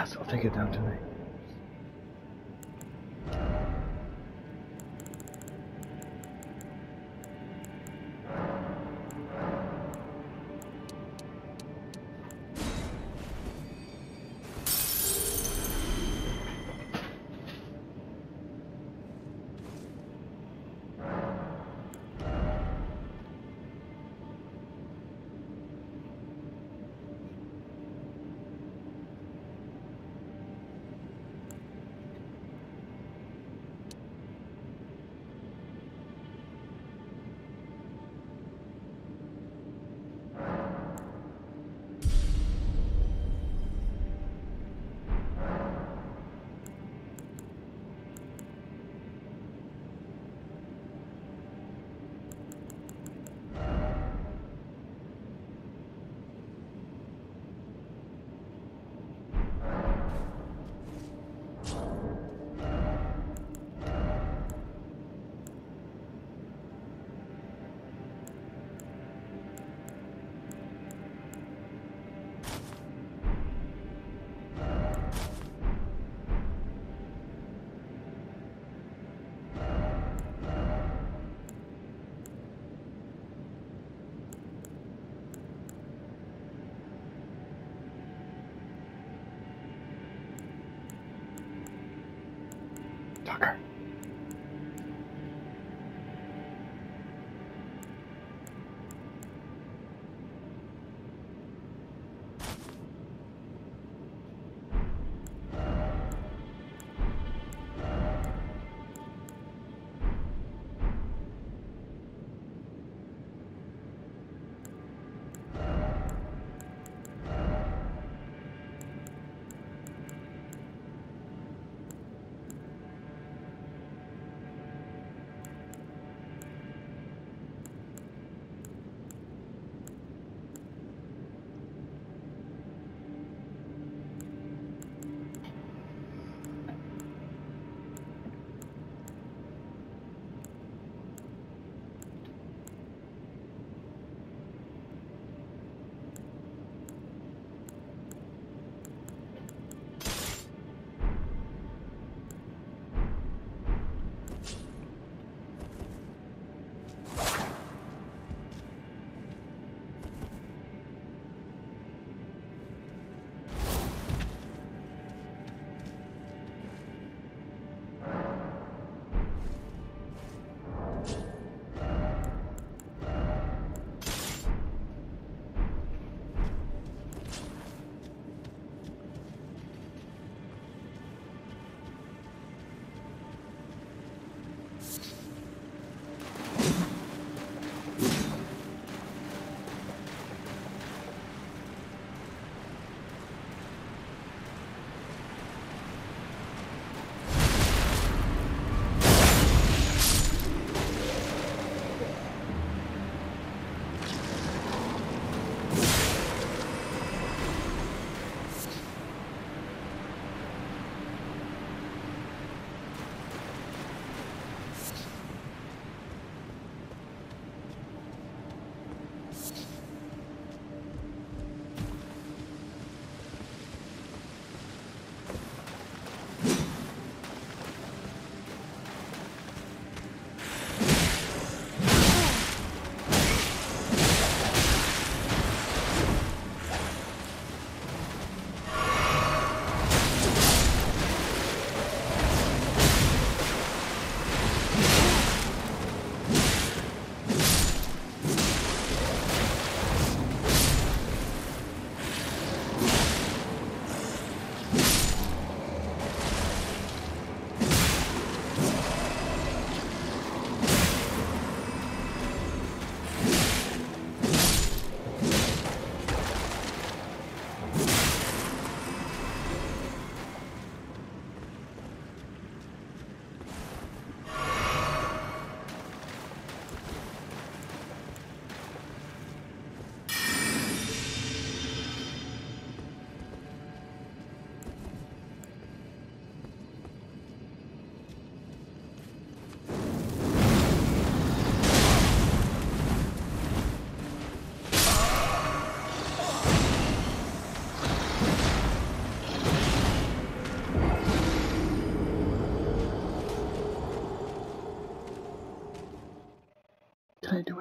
Yes, I'll take it down tonight.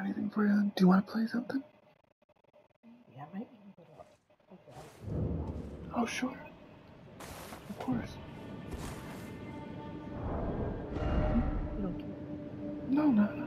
Anything for you? Do you want to play something? Yeah, I might even go to okay. Oh, sure. Of course. No, not